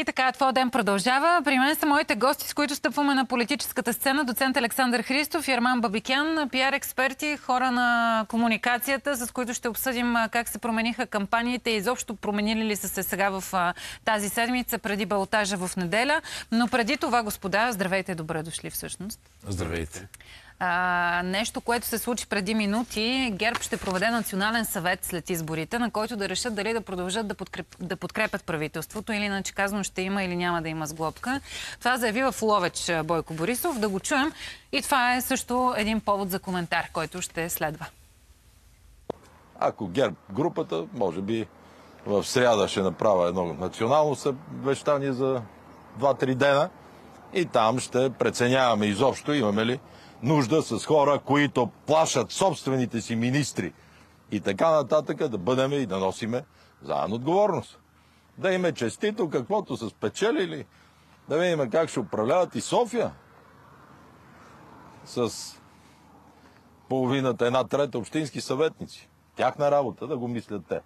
И така, твой ден продължава. При мен са моите гости, с които стъпваме на политическата сцена. Доцент Александър Христов и Арман Бабикян, пиар експерти, хора на комуникацията, с които ще обсъдим как се промениха кампаниите и изобщо променили ли са се сега в тази седмица преди балотажа в неделя. Но преди това, господа, здравейте, добре дошли всъщност. Здравейте. А, нещо, което се случи преди минути. ГЕРБ ще проведе национален съвет след изборите, на който да решат дали да продължат да, подкреп, да подкрепят правителството или иначе казано ще има или няма да има сглобка. Това заяви в Ловеч Бойко Борисов. Да го чуем. И това е също един повод за коментар, който ще следва. Ако ГЕРБ групата, може би в среда ще направя едно национално съвещание за 2-3 дена и там ще преценяваме изобщо имаме ли нужда с хора, които плашат собствените си министри и така нататък, да бъдем и да носиме заедно отговорност. Да им е честито каквото са спечелили, да видим как ще управляват и София с половината, една трета общински съветници. Тяхна работа да го мислят те.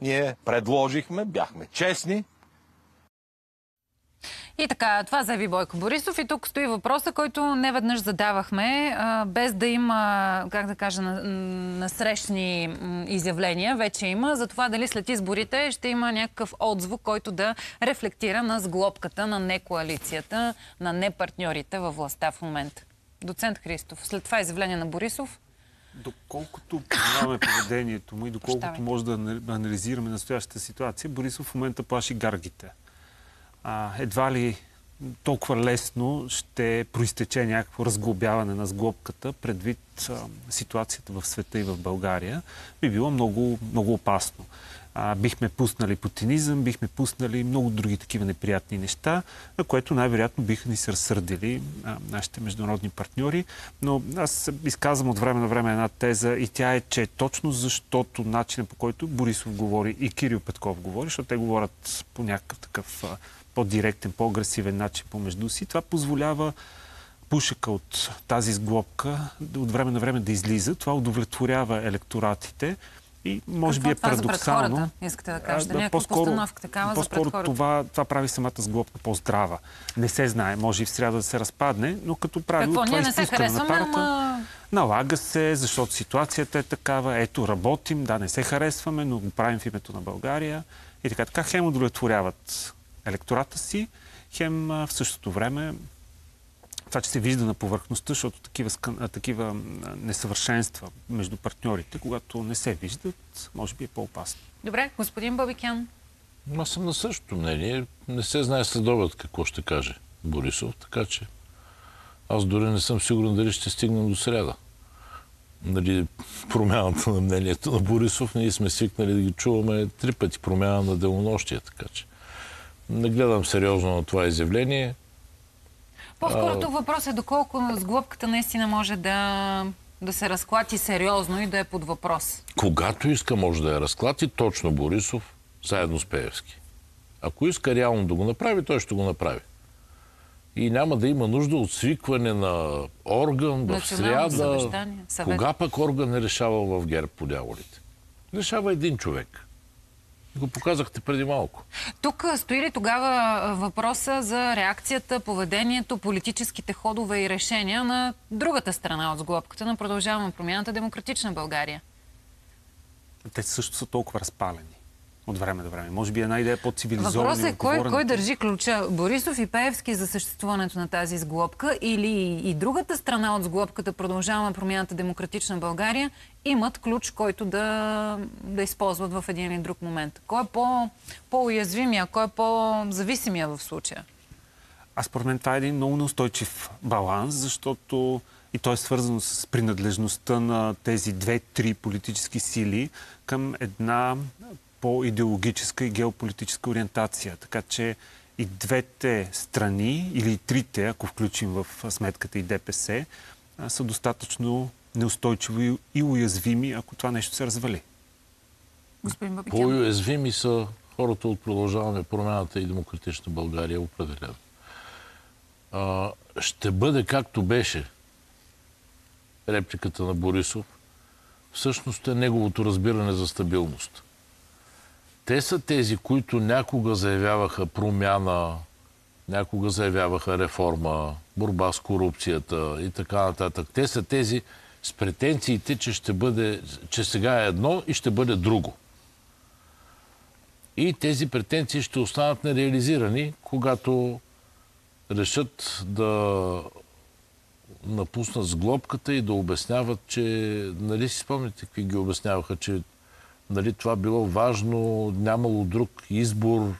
Ние предложихме, бяхме честни, и така, това заяви Бойко Борисов и тук стои въпроса, който не веднъж задавахме, без да има, как да кажа, насрещни изявления. Вече има за това дали след изборите ще има някакъв отзвук, който да рефлектира на сглобката на некоалицията, на непартньорите във властта в момента. Доцент Христов, след това изявление на Борисов, Доколкото познаваме поведението му и доколкото може да анализираме настоящата ситуация, Борисов в момента плаши гаргите а, едва ли толкова лесно ще проистече някакво разглобяване на сглобката предвид а, ситуацията в света и в България, би било много, много опасно. А, бихме пуснали путинизъм, бихме пуснали много други такива неприятни неща, на което най-вероятно биха ни се разсърдили а, нашите международни партньори. Но аз изказвам от време на време една теза и тя е, че точно защото начинът по който Борисов говори и Кирил Петков говори, защото те говорят по някакъв такъв по-директен, по-агресивен начин помежду си. Това позволява пушека от тази сглобка от време на време да излиза. Това удовлетворява електоратите. И може Какво би е парадоксално. Това хората, искате да кажете? Някаква постановка такава по-скоро за това, това прави самата сглобка по-здрава. Не се знае, може и в среда да се разпадне, но като правило Какво? това не се харесваме, на парата. ама... Налага се, защото ситуацията е такава. Ето, работим, да, не се харесваме, но го правим в името на България. И така, така хем удовлетворяват електората си, хем в същото време това, че се вижда на повърхността, защото такива, такива несъвършенства между партньорите, когато не се виждат, може би е по-опасно. Добре, господин Бабикян. Аз съм на същото мнение. Не се знае следобед какво ще каже Борисов, така че аз дори не съм сигурен дали ще стигнем до среда. Нали, промяната на мнението на Борисов, ние сме свикнали да ги чуваме три пъти промяна на делонощия, така че не гледам сериозно на това изявление. По-скоро тук въпрос е доколко сглъбката наистина може да, да се разклати сериозно и да е под въпрос. Когато иска, може да я разклати точно Борисов, заедно с Пеевски. Ако иска реално да го направи, той ще го направи. И няма да има нужда от свикване на орган в сряда. Кога пък орган е решавал в ГЕРБ по дяволите? Решава един човек. Го показахте преди малко. Тук стои ли тогава въпроса за реакцията, поведението, политическите ходове и решения на другата страна от сглобката на продължаваме промяната Демократична България? Те също са толкова разпалени от време до време. Може би една идея по-цивилизована. Въпросът е кой, кой държи ключа? Борисов и Пеевски за съществуването на тази сглобка или и другата страна от сглобката продължаваме промяната Демократична България имат ключ, който да, да използват в един или друг момент. Кой е по, по-уязвимия, кой е по-зависимия в случая? Аз според мен това е един много неустойчив баланс, защото и то е свързано с принадлежността на тези две-три политически сили към една по-идеологическа и геополитическа ориентация. Така че и двете страни, или трите, ако включим в сметката и ДПС, са достатъчно неустойчиви и уязвими, ако това нещо се развали. По-уязвими са хората от продължаване промяната и демократична България определено. ще бъде както беше репликата на Борисов, всъщност е неговото разбиране за стабилност. Те са тези, които някога заявяваха промяна, някога заявяваха реформа, борба с корупцията и така нататък. Те са тези с претенциите, че, ще бъде, че сега е едно и ще бъде друго. И тези претенции ще останат нереализирани, когато решат да напуснат с глобката и да обясняват, че... Нали си спомняте какви ги обясняваха, че нали, това било важно, нямало друг избор.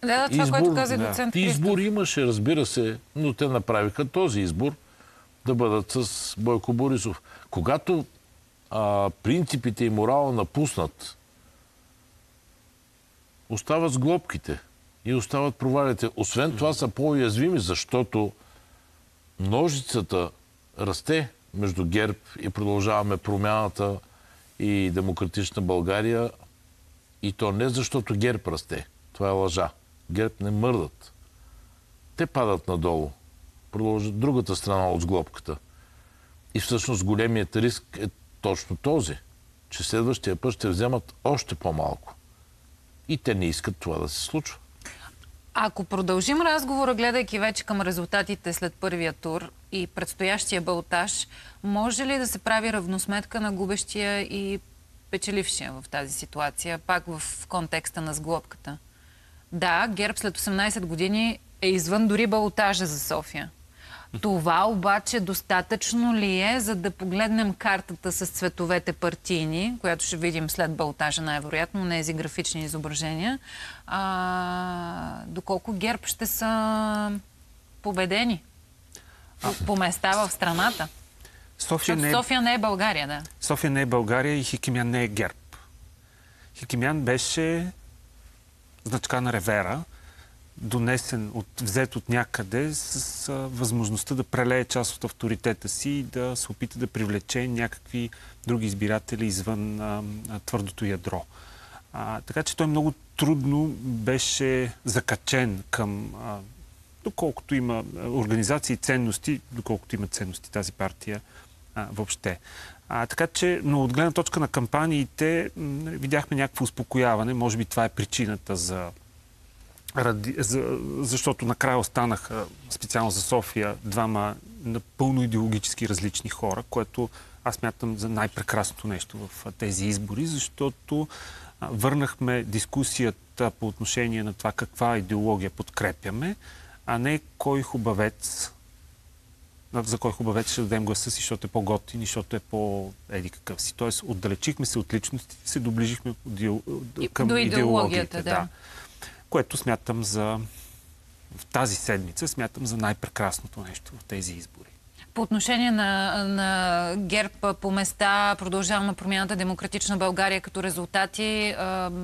Да, да, това, избор, което каза доцент да. Избор имаше, разбира се, но те направиха този избор да бъдат с Бойко Борисов. Когато а, принципите и морала напуснат, остават с глобките и остават провалите. Освен това са по-уязвими, защото множицата расте между ГЕРБ и продължаваме промяната и демократична България. И то не защото ГЕРБ расте. Това е лъжа. ГЕРБ не мърдат. Те падат надолу. Продължат другата страна от сглобката. И всъщност големият риск е точно този, че следващия път ще вземат още по-малко. И те не искат това да се случва. Ако продължим разговора, гледайки вече към резултатите след първия тур и предстоящия балтаж, може ли да се прави равносметка на губещия и печелившия в тази ситуация, пак в контекста на сглобката? Да, ГЕРБ след 18 години е извън дори балтажа за София. Това обаче достатъчно ли е, за да погледнем картата с цветовете партийни, която ще видим след балтажа най-вероятно, не ези графични изображения, а, доколко ГЕРБ ще са победени по, по места в страната? София не, е... София не е България, да. София не е България и Хикимян не е ГЕРБ. Хикимян беше значка на ревера, донесен, от, взет от някъде с а, възможността да прелее част от авторитета си и да се опита да привлече някакви други избиратели извън а, твърдото ядро. А, така че той много трудно беше закачен към а, доколкото има организации и ценности, доколкото има ценности тази партия а, въобще. А, така че, но от гледна точка на кампаниите видяхме някакво успокояване. Може би това е причината за ради, за, защото накрая останаха специално за София двама напълно идеологически различни хора, което аз мятам за най-прекрасното нещо в тези избори, защото върнахме дискусията по отношение на това каква идеология подкрепяме, а не кой хубавец за кой хубавец ще дадем гласа си, защото е по-готин, защото е по-еди какъв си. Тоест, отдалечихме се от личностите, се доближихме към До идеологията. Да. да което смятам за в тази седмица смятам за най-прекрасното нещо в тези избори. По отношение на, на ГЕРБ по места, продължаваме промяната Демократична България като резултати.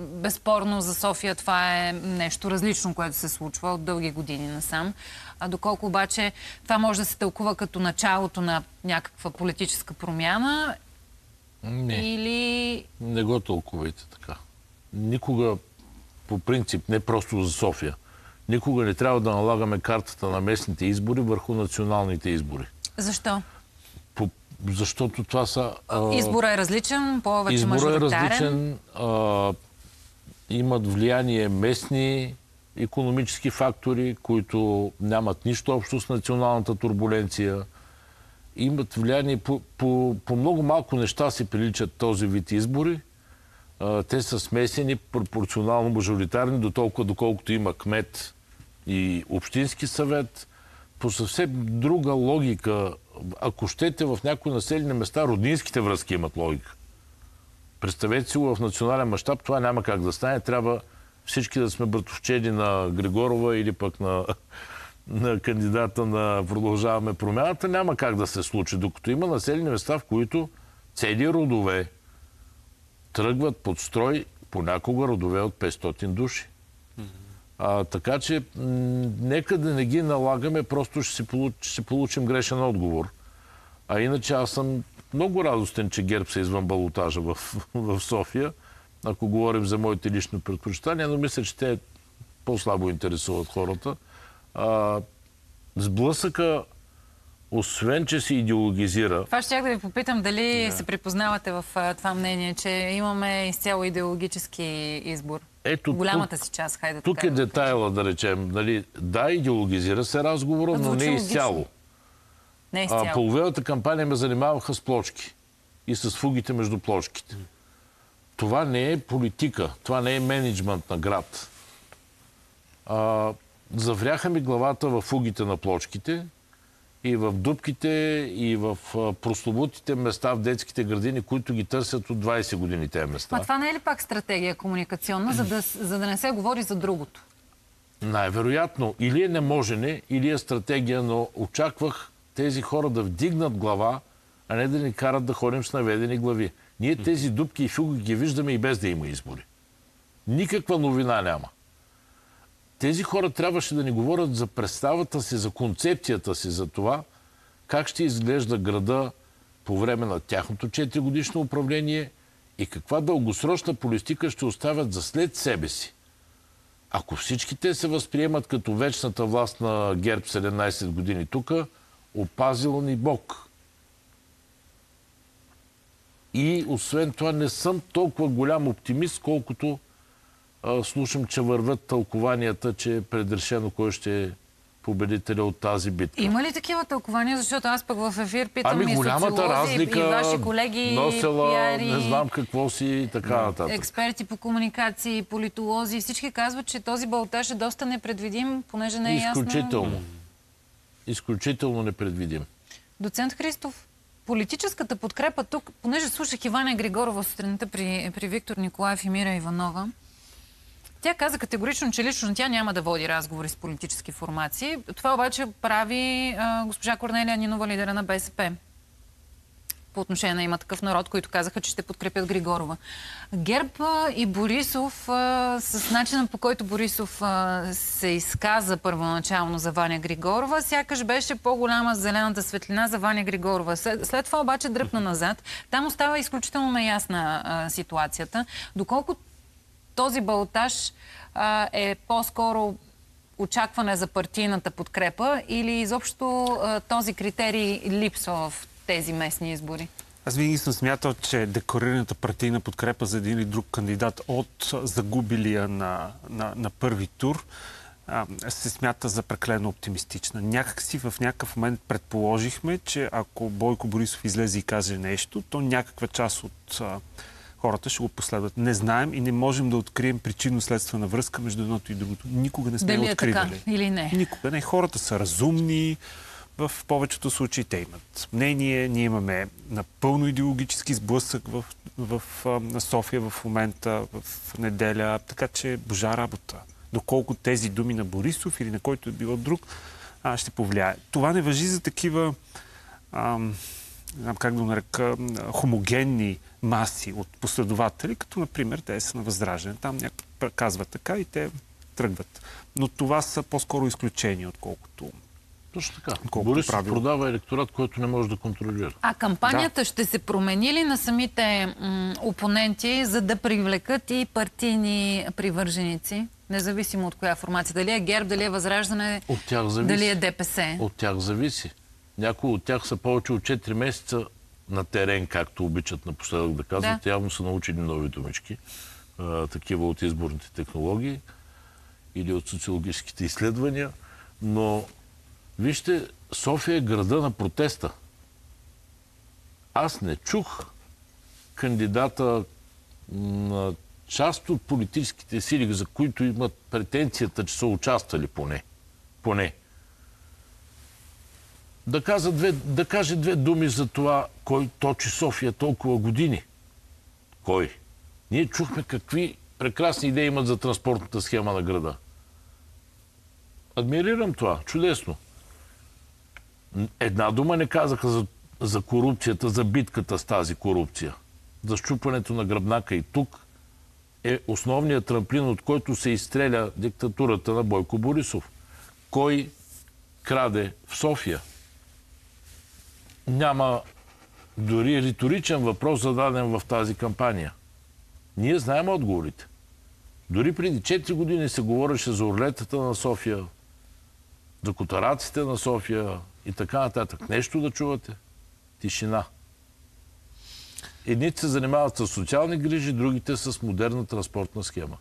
Безспорно за София това е нещо различно, което се случва от дълги години насам. А доколко обаче това може да се тълкува като началото на някаква политическа промяна? Не. Или... Не го тълкувайте така. Никога по принцип, не просто за София. Никога не трябва да налагаме картата на местните избори върху националните избори. Защо? По, защото това са... А, Избора е различен, повече Избора е различен. А, имат влияние местни економически фактори, които нямат нищо общо с националната турбуленция. Имат влияние по, по, по много малко неща си приличат този вид избори те са смесени пропорционално мажоритарни, до толкова доколкото има кмет и общински съвет. По съвсем друга логика, ако щете в някои населени места, роднинските връзки имат логика. Представете си го в национален мащаб, това няма как да стане. Трябва всички да сме братовчени на Григорова или пък на, на кандидата на Продължаваме промяната. Няма как да се случи, докато има населени места, в които цели родове, тръгват под строй понякога родове от 500 души. А, така че нека да не ги налагаме, просто ще си, получ, ще получим грешен отговор. А иначе аз съм много радостен, че ГЕРБ са извън балотажа в, в София, ако говорим за моите лични предпочитания, но мисля, че те по-слабо интересуват хората. А, сблъсъка освен, че се идеологизира... Това ще да ви попитам дали да. се припознавате в това мнение, че имаме изцяло идеологически избор. Ето, Голямата тук, си част, хайде Тук е детайла, да речем. Нали, да, идеологизира се разговора, но не изцяло. Не изцяло. А, половината кампания ме занимаваха с плочки и с фугите между плочките. Това не е политика, това не е менеджмент на град. А, завряха ми главата в фугите на плочките и в дупките, и в прословутите места в детските градини, които ги търсят от 20 години тези места. А това не е ли пак стратегия комуникационна, за да, за да не се говори за другото? Най-вероятно. Или е неможене, или е стратегия, но очаквах тези хора да вдигнат глава, а не да ни карат да ходим с наведени глави. Ние тези дупки и фуги ги виждаме и без да има избори. Никаква новина няма. Тези хора трябваше да ни говорят за представата си, за концепцията си, за това как ще изглежда града по време на тяхното 4 годишно управление и каква дългосрочна политика ще оставят за след себе си. Ако всички те се възприемат като вечната власт на ГЕРБ 17 години тук, опазил ни Бог. И освен това не съм толкова голям оптимист, колкото слушам, че върват тълкованията, че е предрешено кой ще е победителя от тази битка. Има ли такива тълкования? Защото аз пък в ефир питам ами, и голямата разлика, и ваши колеги, носела, пиари, не знам какво си и така нататък. Експерти по комуникации, политолози, всички казват, че този балтаж е доста непредвидим, понеже не е ясно... Изключително. Изключително непредвидим. Доцент Христов, политическата подкрепа тук, понеже слушах Ивана Григорова сутринта при, при Виктор Николаев и Мира Иванова, тя каза категорично, че лично тя няма да води разговори с политически формации. Това обаче прави а, госпожа Корнелия Нинова, лидера на БСП по отношение на има такъв народ, които казаха, че ще подкрепят Григорова. Герб и Борисов, а, с начина по който Борисов а, се изказа първоначално за Ваня Григорова, сякаш беше по-голяма зелената светлина за Ваня Григорова. След, след това обаче дръпна назад. Там остава изключително неясна а, ситуацията. Доколко този балтаж а, е по-скоро очакване за партийната подкрепа или изобщо а, този критерий липсва в тези местни избори? Аз винаги съм смятал, че декорираната партийна подкрепа за един или друг кандидат от загубилия на, на, на първи тур а, се смята за преклено оптимистична. Някак си в някакъв момент предположихме, че ако Бойко Борисов излезе и каже нещо, то някаква част от а, хората ще го последват. Не знаем и не можем да открием причинно-следствена връзка между едното и другото. Никога не сме Дали е откривали. Така, или не? Никога не. Хората са разумни. В повечето случаи те имат мнение. Ние имаме напълно идеологически сблъсък в, в, в София в момента, в неделя. Така че божа работа. Доколко тези думи на Борисов или на който е било друг, а, ще повлияе. Това не въжи за такива ам, не знам как да нарека, хомогенни маси от последователи, като например те са на Възраждане. Там някой казва така и те тръгват. Но това са по-скоро изключения, отколкото точно така. Борис правило. продава електорат, който не може да контролира. А кампанията да. ще се промени ли на самите м- опоненти, за да привлекат и партийни привърженици? Независимо от коя формация. Дали е ГЕРБ, дали е Възраждане, от тях зависи. дали е ДПС? От тях зависи. Някои от тях са повече от 4 месеца на терен, както обичат напоследък да казват. Да. Явно са научили нови думички. А, такива от изборните технологии или от социологическите изследвания. Но вижте, София е града на протеста. Аз не чух кандидата на част от политическите сили, за които имат претенцията, че са участвали поне. Поне да, каза две, да каже две думи за това, кой точи София толкова години. Кой? Ние чухме какви прекрасни идеи имат за транспортната схема на града. Адмирирам това. Чудесно. Една дума не казаха за, за корупцията, за битката с тази корупция. За щупването на гръбнака и тук е основният трамплин, от който се изстреля диктатурата на Бойко Борисов. Кой краде в София? Няма дори риторичен въпрос зададен в тази кампания. Ние знаем отговорите. Дори преди 4 години се говореше за орлетата на София, за котараците на София, и така нататък. Нещо да чувате. Тишина. Едните се занимават с социални грижи, другите с модерна транспортна схема.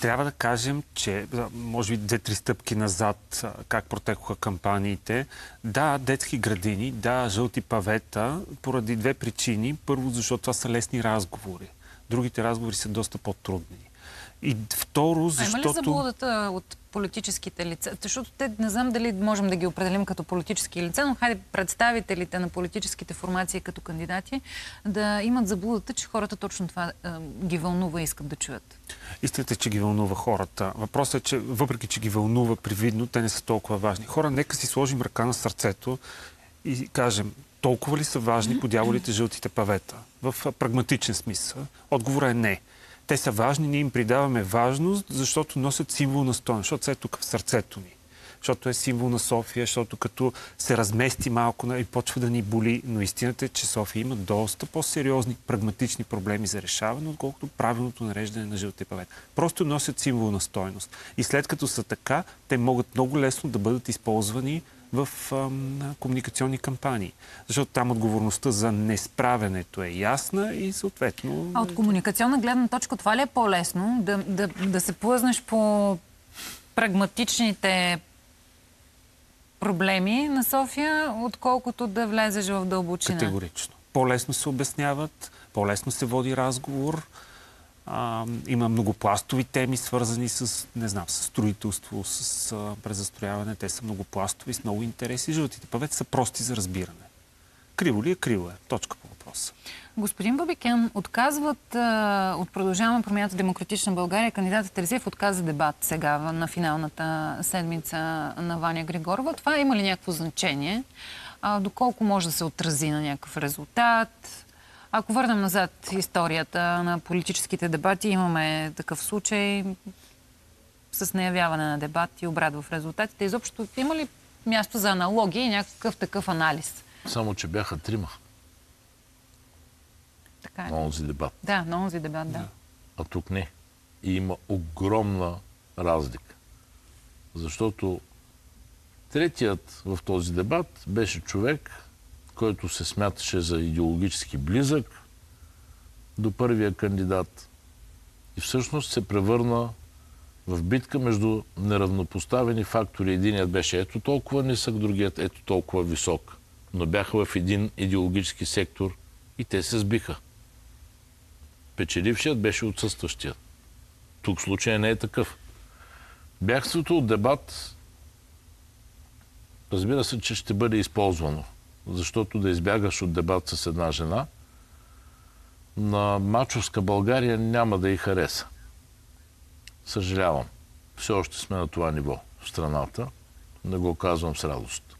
Трябва да кажем, че може би две-три стъпки назад как протекоха кампаниите. Да, детски градини, да, жълти павета, поради две причини. Първо, защото това са лесни разговори. Другите разговори са доста по-трудни. И второ, защото... А има ли заблудата от политическите лица? Защото те не знам дали можем да ги определим като политически лица, но хайде представителите на политическите формации като кандидати да имат заблудата, че хората точно това ги вълнува и искат да чуят. Истината е, че ги вълнува хората. Въпросът е, че въпреки, че ги вълнува привидно, те не са толкова важни. Хора, нека си сложим ръка на сърцето и кажем, толкова ли са важни подяволите жълтите павета? В прагматичен смисъл. Отговорът е не те са важни, ние им придаваме важност, защото носят символ на стоеност, защото са е тук в сърцето ни. Защото е символ на София, защото като се размести малко и почва да ни боли. Но истината е, че София има доста по-сериозни, прагматични проблеми за решаване, отколкото правилното нареждане на жълтия павет. Просто носят символ на стоеност. И след като са така, те могат много лесно да бъдат използвани в комуникационни кампании. Защото там отговорността за несправенето е ясна и съответно... А от комуникационна гледна точка това ли е по-лесно? Да, да, да се плъзнеш по прагматичните проблеми на София, отколкото да влезеш в дълбочина? Категорично. По-лесно се обясняват, по-лесно се води разговор. А, има многопластови теми, свързани с, не знам, с строителство, с а, презастрояване. Те са многопластови, с много интереси. Жълтите павети са прости за разбиране. Криво ли е? Криво е. Точка по въпроса. Господин Бабикен, отказват а, от продължаваме промяната Демократична България. Кандидатът Терзиев отказа дебат сега на финалната седмица на Ваня Григорова. Това има ли някакво значение? А, доколко може да се отрази на някакъв резултат? Ако върнем назад историята на политическите дебати, имаме такъв случай с неявяване на дебат и обрат в резултатите. Изобщо има ли място за аналогия и някакъв такъв анализ? Само, че бяха трима. Така е. На онзи дебат. Да, на онзи дебат, да. А тук не. И има огромна разлика. Защото третият в този дебат беше човек, който се смяташе за идеологически близък до първия кандидат. И всъщност се превърна в битка между неравнопоставени фактори. Единият беше ето толкова нисък, другият ето толкова висок. Но бяха в един идеологически сектор и те се сбиха. Печелившият беше отсъстващият. Тук случай не е такъв. Бягството от дебат разбира се, че ще бъде използвано защото да избягаш от дебат с една жена, на мачовска България няма да й хареса. Съжалявам. Все още сме на това ниво в страната. Не го казвам с радост.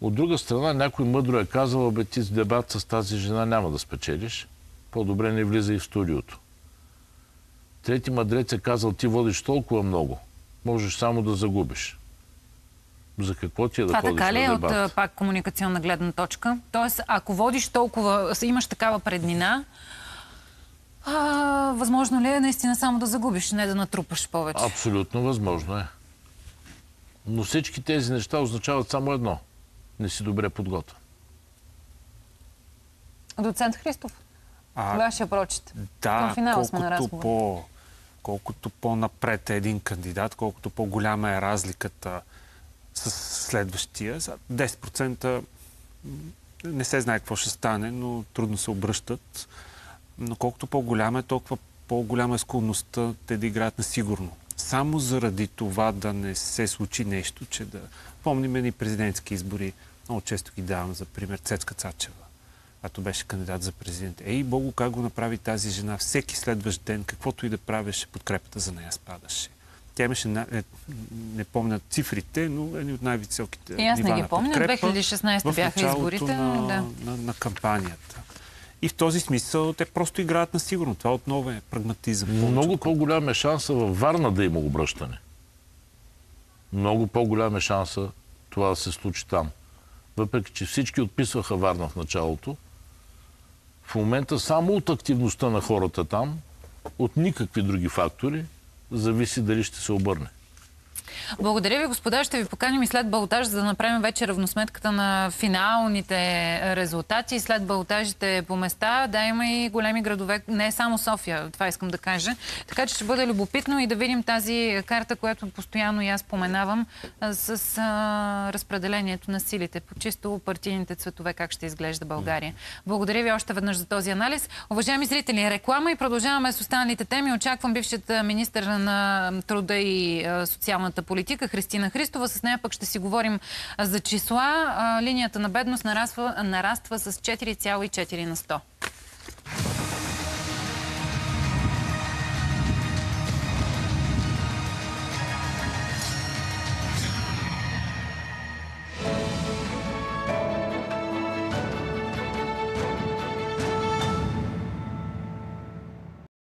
От друга страна, някой мъдро е казал, бе ти с дебат с тази жена няма да спечелиш. По-добре не влиза и в студиото. Трети мъдрец е казал, ти водиш толкова много, можеш само да загубиш за какво ти е да Това така ли е от пак комуникационна гледна точка? Тоест, ако водиш толкова, имаш такава преднина, а, възможно ли е наистина само да загубиш, не да натрупаш повече? Абсолютно възможно е. Но всички тези неща означават само едно. Не си добре подготвен. Доцент Христов, а, вашия прочит. Да, колкото, по, колкото по-напред е един кандидат, колкото по-голяма е разликата с следващия. 10% не се знае какво ще стане, но трудно се обръщат. Но колкото по-голяма е, толкова по-голяма е склонността те да играят на сигурно. Само заради това да не се случи нещо, че да... Помним и президентски избори. Много често ги давам за пример Цецка Цачева, като беше кандидат за президент. Ей, Богу, как го направи тази жена. Всеки следващ ден, каквото и да правеше, подкрепата за нея спадаше. Тя имаше, е, не помня цифрите, но едни от най-високите И аз не ги помня. 2016 бяха изборите. На, да. на, на кампанията. И в този смисъл те просто играят на сигурно. Това отново е прагматизъм. Много по-голям е шанса във Варна да има обръщане. Много по-голям е шанса това да се случи там. Въпреки, че всички отписваха Варна в началото, в момента само от активността на хората там, от никакви други фактори, зависи дали ще се обърне. Благодаря ви, господа. Ще ви поканим и след балотаж, за да направим вече равносметката на финалните резултати. След балотажите по места, да има и големи градове, не само София, това искам да кажа. Така че ще бъде любопитно и да видим тази карта, която постоянно и аз споменавам, с а, разпределението на силите по чисто партийните цветове, как ще изглежда България. Благодаря ви още веднъж за този анализ. Уважаеми зрители, реклама и продължаваме с останалите теми. Очаквам бившият министр на труда и социалната политика Христина Христова. С нея пък ще си говорим за числа. Линията на бедност нараства, нараства с 4,4 на 100.